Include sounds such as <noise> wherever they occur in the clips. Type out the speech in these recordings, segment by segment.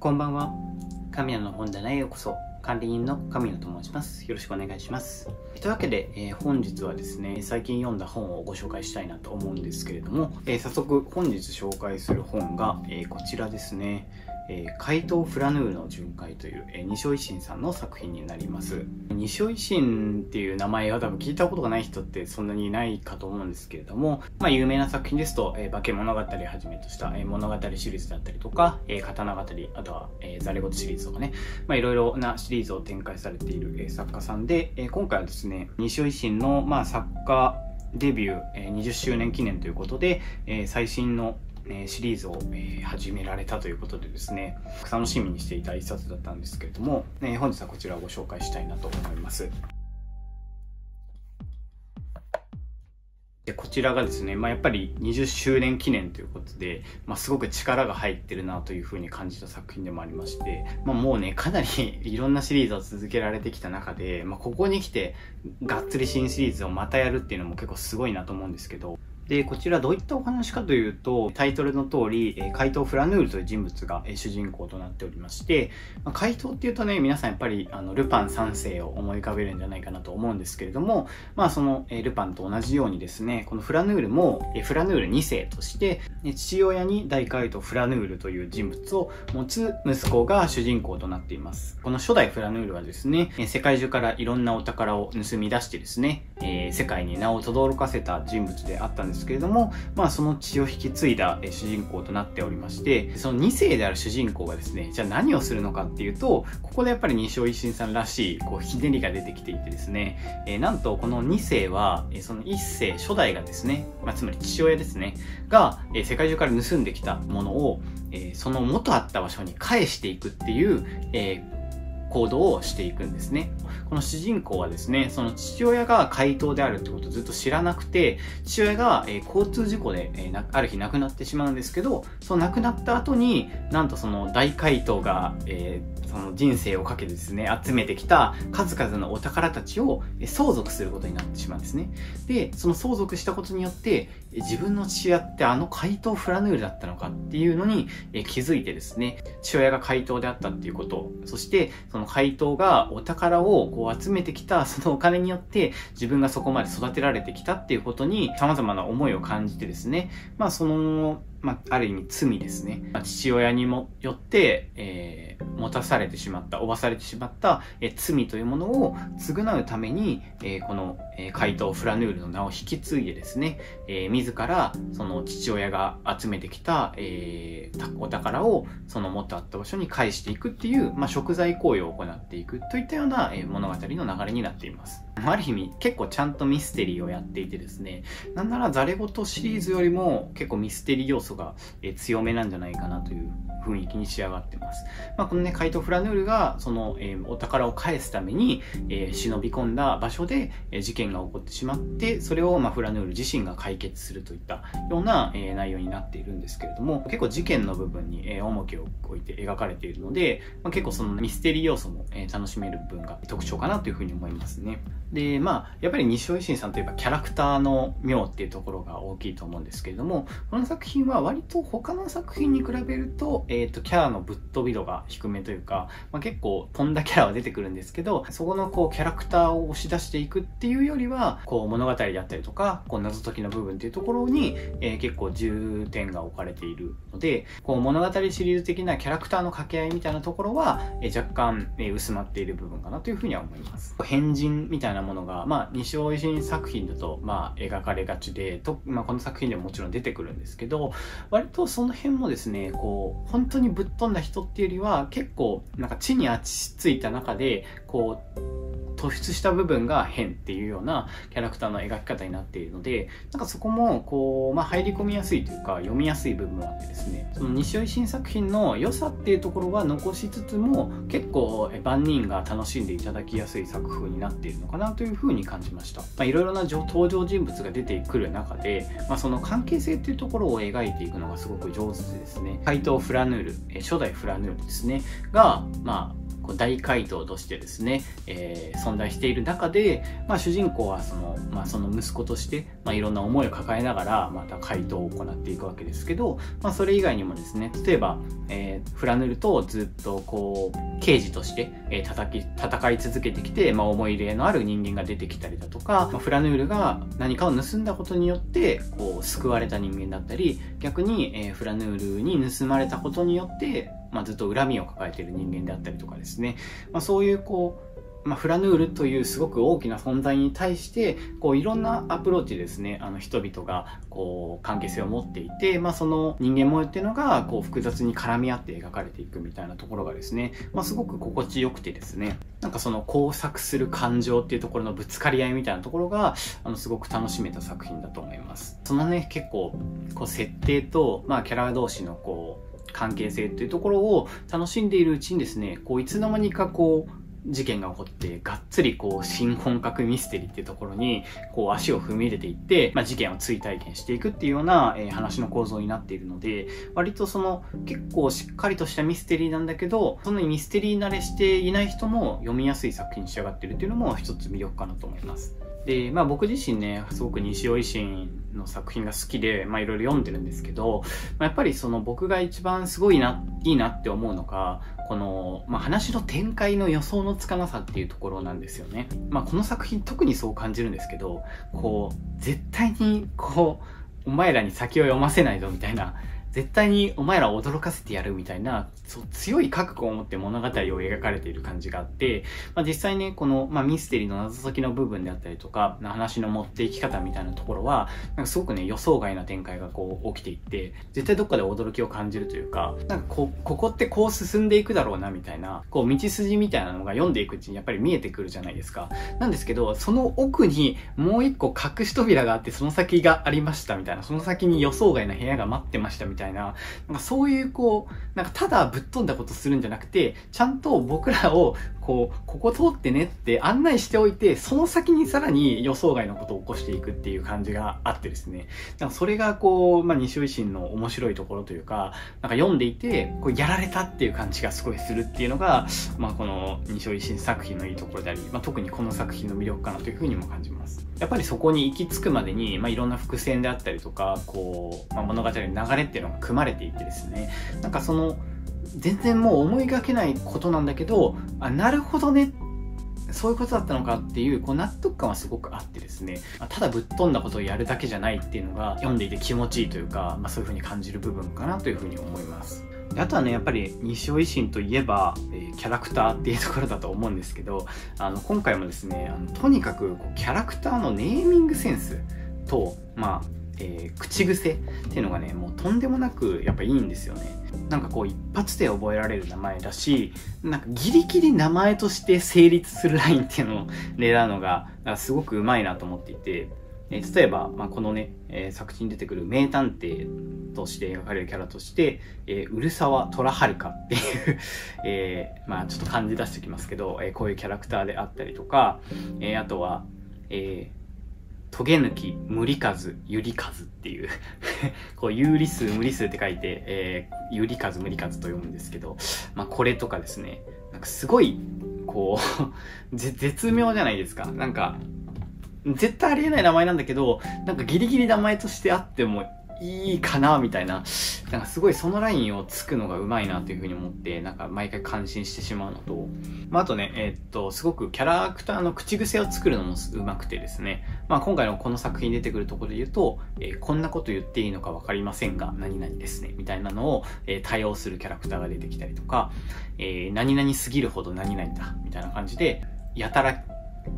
こんばんは。神谷の本棚へようこそ。管理人の神谷と申します。よろしくお願いします。というわけで、えー、本日はですね、最近読んだ本をご紹介したいなと思うんですけれども、えー、早速本日紹介する本が、えー、こちらですね。えー、怪盗フラヌーの巡回という、えー、西尾維新さんの作品になります。西尾維新っていう名前は多分聞いたことがない人ってそんなにいないかと思うんですけれども、まあ有名な作品ですと、えー、化け物語をはじめとした、えー、物語シリーズだったりとか、えー、刀語り、あとは、えー、ザレ言シリーズとかね、いろいろなシリーズを展開されている、えー、作家さんで、えー、今回はですね、西尾維新の、まあ、作家デビュー、20周年記念ということで、最新のえシリーズを、え始められたということでですね楽しみにしていた一冊だったんですけれども、え本日はこちらをご紹介したいなと思います。でこちらがですね、まあ、やっぱり20周年記念ということで、まあ、すごく力が入ってるなというふうに感じた作品でもありまして、まあ、もうねかなり <laughs> いろんなシリーズを続けられてきた中で、まあ、ここに来てがっつり新シリーズをまたやるっていうのも結構すごいなと思うんですけどで、こちらどういったお話かというと、タイトルの通り、怪盗フラヌールという人物が、主人公となっておりまして、怪盗っていうとね、皆さんやっぱり、あの、ルパン三世を思い浮かべるんじゃないかなと思うんですけれども、まあ、その、ルパンと同じようにですね、このフラヌールも、フラヌール2世として、父親に大怪盗フラヌールという人物を持つ息子が主人公となっています。この初代フラヌールはですね、世界中からいろんなお宝を盗み出してですね、世界に名を轟かせた人物であったんですですけれども、まあ、その血を引き継いだ主人公となっておりまして、その2世である主人公がですね、じゃあ何をするのかっていうと、ここでやっぱり西尾維新さんらしい、こう、ひねりが出てきていてですね、えー、なんとこの2世は、その1世、初代がですね、まあ、つまり父親ですね、が、世界中から盗んできたものを、その元あった場所に返していくっていう、えー行動をしていくんですね。この主人公はですね、その父親が怪盗であるってことをずっと知らなくて、父親が、えー、交通事故で、えー、ある日亡くなってしまうんですけど、その亡くなった後に、なんとその大怪盗が、え、その人生をかけてですね、集めてきた数々のお宝たちを相続することになってしまうんですね。で、その相続したことによって、自分の父親ってあの怪盗フラヌールだったのかっていうのに気づいてですね、父親が怪盗であったっていうこと、そしてその怪盗がお宝をこう集めてきたそのお金によって自分がそこまで育てられてきたっていうことに様々な思いを感じてですね、まあそのまあ、ある意味罪ですね。まあ、父親にもよって、えー、持たされてしまった、負わされてしまった、えー、罪というものを償うために、えー、この、えー、怪盗フラヌールの名を引き継いでですね、えー、自ら、その父親が集めてきた、えー、お宝を、その元あった場所に返していくっていう、まあ、食材行為を行っていくといったような、えー、物語の流れになっています。ある意味、結構ちゃんとミステリーをやっていてですね、なんならザレ言シリーズよりも結構ミステリー要素が強めなんじゃないかなという雰囲気に仕上がってます。まあ、このね、怪盗フラヌールが、その、え、お宝を返すために、え、忍び込んだ場所で、え、事件が起こってしまって、それを、ま、フラヌール自身が解決するといったような、え、内容になっているんですけれども、結構事件の部分に、え、重きを置いて描かれているので、まあ、結構そのミステリー要素も、え、楽しめる部分が特徴かなというふうに思いますね。で、まあ、やっぱり西尾維新さんといえばキャラクターの妙っていうところが大きいと思うんですけれども、この作品は割と他の作品に比べると、えっ、ー、と、キャラのぶっ飛び度が低めというか、まあ、結構飛んだキャラは出てくるんですけど、そこのこう、キャラクターを押し出していくっていうよりは、こう、物語であったりとか、こう、謎解きの部分っていうところに、えー、結構重点が置かれているので、こう、物語シリーズ的なキャラクターの掛け合いみたいなところは、えー、若干、え薄まっている部分かなというふうには思います。変人みたいなものが、まあ、西尾維新作品だと、まあ、描かれがちで、とまあ、この作品でももちろん出てくるんですけど、割とその辺もですね、こう、本当にぶっ飛んだ人っていうよりは、結構、なんか地に落ちついた中で、こう、突出した部分が変っていうようなキャラクターの描き方になっているので、なんかそこも、こう、まあ、入り込みやすいというか、読みやすい部分もあってですね、その西尾維新作品の良さっていうところは残しつつも、結構万人が楽しんでいただきやすい作風になっているのかなというふうに感じました。まあ、いろいろな登場人物が出てくる中で、まあ、その関係性っていうところを描いていくのがすごく上手でですね、怪盗フラヌール、初代フラヌールですね、が、まあ、大怪盗としてですね、えー、存在している中で、まあ、主人公はその,、まあ、その息子として、まあ、いろんな思いを抱えながらまた怪盗を行っていくわけですけど、まあ、それ以外にもですね例えば、えー、フラヌルとずっとこう刑事として、えー、叩き戦い続けてきて、まあ、思い入れのある人間が出てきたりだとか、まあ、フラヌールが何かを盗んだことによってこう救われた人間だったり逆に、えー、フラヌールに盗まれたことによってまあ、ずっと恨みを抱えている人間であったりとかですね、まあ、そういうこうまあ、フラヌールというすごく大きな存在に対してこういろんなアプローチですね。あの人々がこう関係性を持っていて、まあ、その人間模様っていうのがこう複雑に絡み合って描かれていくみたいなところがですね、まあ、すごく心地よくてですね。なんかその交錯する感情っていうところのぶつかり合いみたいなところがあのすごく楽しめた作品だと思います。そのね結構こう設定と、まあ、キャラ同士のこう関係性っていうところを楽しんでいるうちにですねこういつの間にかこう事件が起こってがっつりこう新本格ミステリーっていうところにこう足を踏み入れていって、まあ、事件を追体験していくっていうような、えー、話の構造になっているので割とその結構しっかりとしたミステリーなんだけどそのミステリー慣れしていない人も読みやすい作品に仕上がってるっていうのも一つ魅力かなと思います。で、まあ僕自身ね、すごく西尾維新の作品が好きで、まあいろいろ読んでるんですけど、まあ、やっぱりその僕が一番すごいな、いいなって思うのが、この、まあ話の展開の予想のつかなさっていうところなんですよね。まあこの作品特にそう感じるんですけど、こう、絶対にこう、お前らに先を読ませないぞみたいな、絶対にお前らを驚かせてやるみたいな、そう強い覚悟を持って物語を描かれている感じがあって、まあ、実際ね、この、まあ、ミステリーの謎解きの部分であったりとか、話の持っていき方みたいなところは、なんかすごくね、予想外な展開がこう起きていって、絶対どっかで驚きを感じるというか、なんかこここってこう進んでいくだろうなみたいな、こう道筋みたいなのが読んでいくうちにやっぱり見えてくるじゃないですか。なんですけど、その奥にもう一個隠し扉があって、その先がありましたみたいな、その先に予想外な部屋が待ってましたみたいな、たいな、なんかそういうこう、なんかただぶっ飛んだことするんじゃなくて、ちゃんと僕らをこう、ここ通ってねって案内しておいて、その先にさらに予想外のことを起こしていくっていう感じがあってですね。なんかそれがこう、まあ、西尾維新の面白いところというか、なんか読んでいて、こうやられたっていう感じがすごいするっていうのが、まあ、この西尾維新作品のいいところであり、まあ、特にこの作品の魅力かなというふうにも感じます。やっぱりそこに行き着くまでに、まあ、いろんな伏線であったりとか、こう、まあ、物語の流れっていうのが組まれていてですね、なんかその、全然もう思いがけないことなんだけど、あ、なるほどね。そういうことだったのかっていうこう納得感はすごくあってですね、ただぶっ飛んだことをやるだけじゃないっていうのが読んでいて気持ちいいというか、まあ、そういう風に感じる部分かなという風に思います。あとはね、やっぱり西尾維新といえば、えー、キャラクターっていうところだと思うんですけど、あの今回もですね、あのとにかくこうキャラクターのネーミングセンスと、まあ、えー、口癖っていうのがねもうとんでもなくやっぱいいんですよね。なんかこう一発で覚えられる名前だしなんかギリギリ名前として成立するラインっていうのを狙うのがかすごくうまいなと思っていてえー、例えば、まあ、このね、えー、作品に出てくる名探偵として描かれるキャラとして、えー、うるさわ虎はるかっていう <laughs> えー、まあちょっと漢字出しておきますけど、えー、こういうキャラクターであったりとか、えー、あとは、えー、トゲ抜き、無理数、ゆり数っていう <laughs> こう、有理数、無理数って書いて、えー、ゆり数、無理数と読むんですけど、まあ、これとかですね、なんかすごい、こう <laughs> 絶妙じゃないですか。なんか、絶対ありえない名前なんだけど、なんかギリギリ名前としてあってもいいかなみたいな、なんかすごいそのラインをつくのがうまいなというふうに思って、なんか毎回感心してしまうのと、まあ、あとね、えー、っと、すごくキャラクターの口癖を作るのもうまくてですね、まあ今回のこの作品出てくるところで言うと、えー、こんなこと言っていいのかわかりませんが、何々ですね、みたいなのを、えー、対応するキャラクターが出てきたりとか、えー、何々すぎるほど何々だ、みたいな感じで、やたら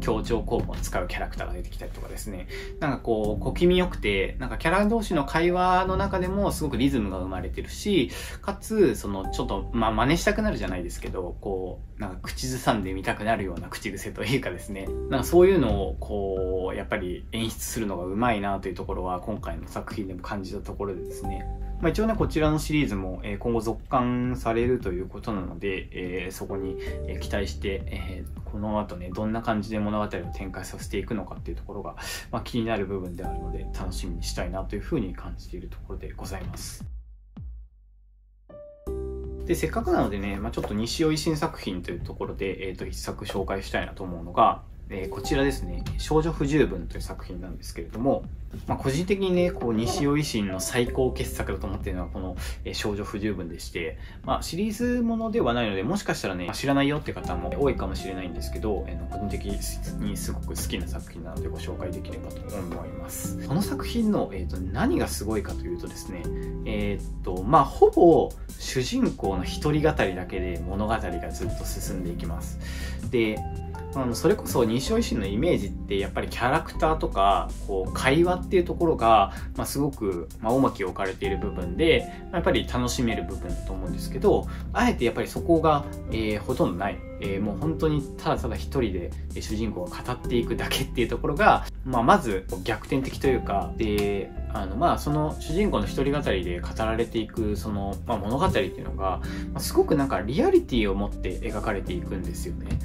協調効果を使うキャラクターが出てきたりとかですね。なんかこう、小気味良くて、なんかキャラ同士の会話の中でもすごくリズムが生まれてるし、かつ、その、ちょっと、まあ、真似したくなるじゃないですけど、こう、なんか口ずさんでみたくなるような口癖というかですね、なんかそういうのを、こう、やっぱり演出するのがうまいなというところは、今回の作品でも感じたところでですね。まあ、一応ね、こちらのシリーズも、え今後続刊されるということなので、えー、そこに、え期待して、えー、この後ね、どんな感じで物語を展開させていくのかっていうところが、まあ、気になる部分であるので、楽しみにしたいなというふうに感じているところでございます。で、せっかくなのでね、まあ、ちょっと西尾維新作品というところで、えっ、ー、と、一作紹介したいなと思うのが、えー、こちらですね、少女不十分という作品なんですけれども、まあ、個人的にね、こう、西尾維新の最高傑作だと思っているのは、この、えー、少女不十分でして、まあ、シリーズものではないので、もしかしたらね、知らないよって方も多いかもしれないんですけど、えー、個人的にすごく好きな作品なのでご紹介できればと思います。この作品の、えーと、何がすごいかというとですね、えっ、と、まあ、ほぼ主人公の一人語りだけで物語がずっと進んでいきます。で、あのそれこそ西尾維新のイメージってやっぱりキャラクターとかこう会話っていうところが、まあ、すごく、まあ、重きを置かれている部分でやっぱり楽しめる部分だと思うんですけどあえてやっぱりそこが、えー、ほとんどない、えー、もう本当にただただ一人で主人公が語っていくだけっていうところが、まあ、まず逆転的というかであのまあその主人公の一人語りで語られていくその、まあ、物語っていうのが、まあ、すごくなんかリアリティを持って描かれていくんですよね。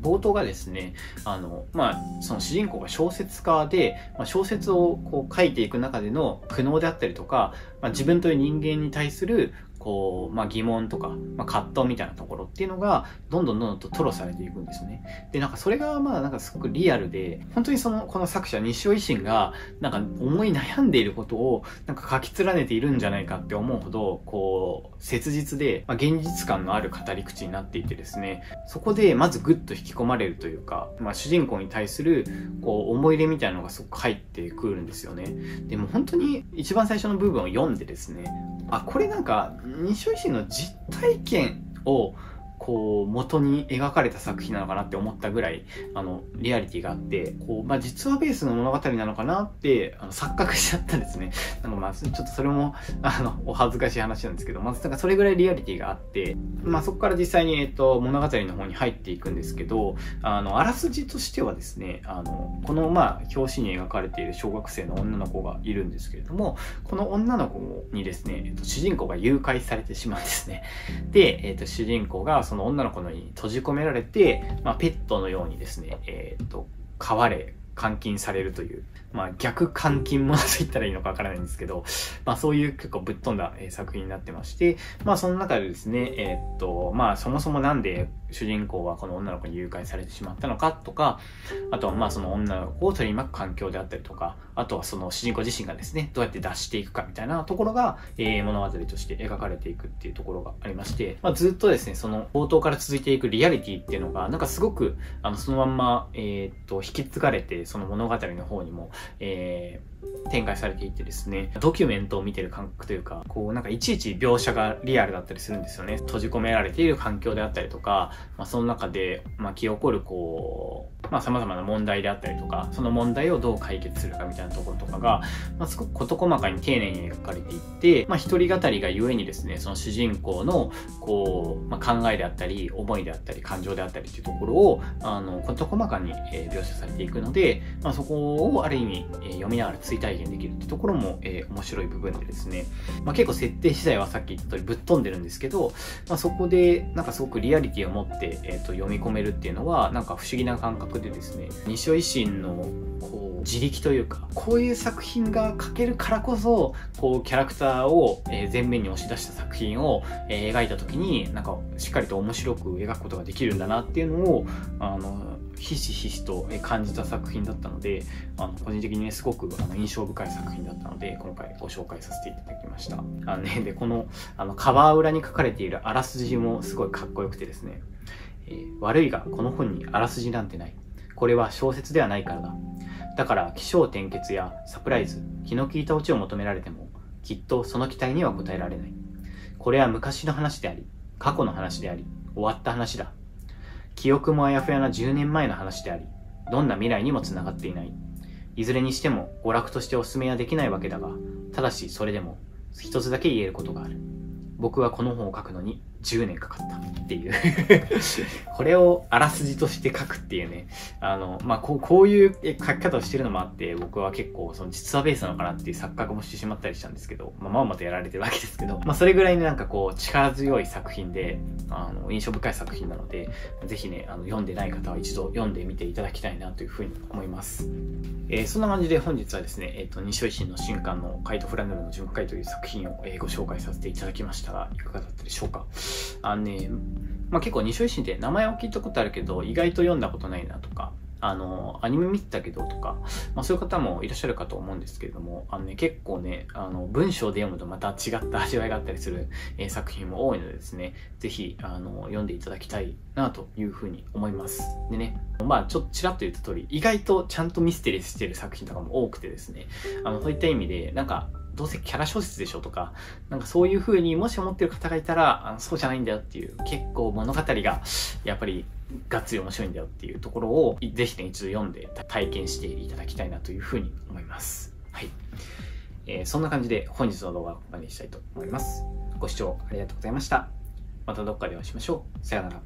冒頭がですね、あの、まあ、その主人公が小説家で、まあ、小説をこう書いていく中での苦悩であったりとか、まあ、自分という人間に対するこう、まあ、疑問とか、まあ、葛藤みたいなところっていうのが、どんどんどんどんと吐露されていくんですよね。で、なんかそれが、まあ、なんかすごくリアルで、本当にその、この作者、西尾維新が、なんか思い悩んでいることを、なんか書き連ねているんじゃないかって思うほど、こう、切実で、まあ、現実感のある語り口になっていてですね、そこで、まずぐっと引き込まれるというか、まあ、主人公に対する、こう、思い入れみたいなのがすごく入ってくるんですよね。でも本当に、一番最初の部分を読んでですね、あ、これなんか、西尾維新の実体験をこう元に描かれた作品なのかなって思ったぐらいあのリアリティがあってこう、まあ、実話ベースの物語なのかなってあの錯覚しちゃったんですね。<laughs> なんかまあちょっとそれもあのお恥ずかしい話なんですけどまずなんかそれぐらいリアリティがあって、まあ、そこから実際に、えっと、物語の方に入っていくんですけどあのあらすじとしてはですねあのこのまあ表紙に描かれている小学生の女の子がいるんですけれどもこの女の子にですね、えっと、主人公が誘拐されてしまうんですね。で、えっと、主人公がその女の子のに閉じ込められて、まあ、ペットのようにですね、えっ、と、飼われ、監禁されるという、まあ逆監禁ものと言ったらいいのかわからないんですけど、まあそういう結構ぶっ飛んだ、作品になってまして、まあその中でですね、えー、っと、まあそもそもなんで主人公はこの女の子に誘拐されてしまったのかとか、あとはまあその女の子を取り巻く環境であったりとか、あとはその主人公自身がですね、どうやって脱していくかみたいなところが、えー、物語として描かれていくっていうところがありまして、まあずっとですね、その冒頭から続いていくリアリティっていうのが、なんかすごく、あの、そのまんま、えー、っと、引き継がれて、その物語の方にも、えー、展開されていてですね、ドキュメントを見てる感覚というか、こうなんかいちいち描写がリアルだったりするんですよね。閉じ込められている環境であったりとか、まあその中で巻き起こるこう、まあ様々な問題であったりとか、その問題をどう解決するかみたいなところとかが、まあすごく事細かに丁寧に描かれていって、まあ一人語りがゆえにですね、その主人公のこう、まあ、考えであったり、思いであったり、感情であったりっていうところを、あの、事細かに、え描写されていくので、まあそこをある意味、え読みながら追体現できるってところも、えー、面白い部分でですね、まあ、結構設定次第はさっき言った通りぶっ飛んでるんですけど、まあ、そこでなんかすごくリアリティを持って、えー、と読み込めるっていうのはなんか不思議な感覚でですね西尾維新のこう自力というかこういう作品が描けるからこそこうキャラクターを、前面に押し出した作品を、描いた時になんかしっかりと面白く描くことができるんだなっていうのをあのひしひしと感じた作品だったので、あの個人的にね、すごくあの印象深い作品だったので、今回ご紹介させていただきました。あのね、<laughs> で、このあのカバー裏に書かれているあらすじもすごいかっこよくてですね、えー、悪いがこの本にあらすじなんてない。これは小説ではないからだ。だから起承転結やサプライズ、気の利いたオチを求められても、きっとその期待には応えられない。これは昔の話であり、過去の話であり、終わった話だ。記憶もあやふやな10年前の話であり、どんな未来にもつながっていない。いずれにしても娯楽としてお勧めはできないわけだが、ただしそれでも一つだけ言えることがある。僕はこの本を書くのに10年かかったっていう <laughs> これをあらすじとして書くっていうね。あの、まあ、こう、こういう書き方をしてるのもあって、僕は結構その実話ベースなのかなっていう錯覚もしてしまったりしたんですけど、まあ、まんまとやられてるわけですけど、まあ、それぐらいになんかこう、力強い作品で、あの、印象深い作品なので、ぜひね、あの、読んでない方は一度読んでみていただきたいなというふうに思います。えー、そんな感じで本日はですね、えっ、ー、と、西尾維新の新刊のカイト・フラヌルの巡回という作品を、え、ご紹介させていただきましたが、いかがだったでしょうか？あのね、まあ、結構二所維新って名前は聞いたことあるけど、意外と読んだことないなとか、あの、アニメ見てたけどとか、まあそういう方もいらっしゃるかと思うんですけれども、あのね、結構ね、あの、文章で読むとまた違った味わいがあったりする、えー、作品も多いのでですね、ぜひ、あの、読んでいただきたいなというふうに思います。でね、まあちょっとちらっと言った通り、意外とちゃんとミステリーしてる作品とかも多くてですね、あの、そういった意味で、なんか、どうせキャラ小説でしょとか、なんかそういう風にもし思ってる方がいたら、あのそうじゃないんだよっていう、結構物語が、やっぱりがっつり面白いんだよっていうところを、ぜひね、一度読んで体験していただきたいなというふうに思います。はい。えー、そんな感じで本日の動画はここまでにしたいと思います。ご視聴ありがとうございました。またどっかでお会いしましょう。さようなら。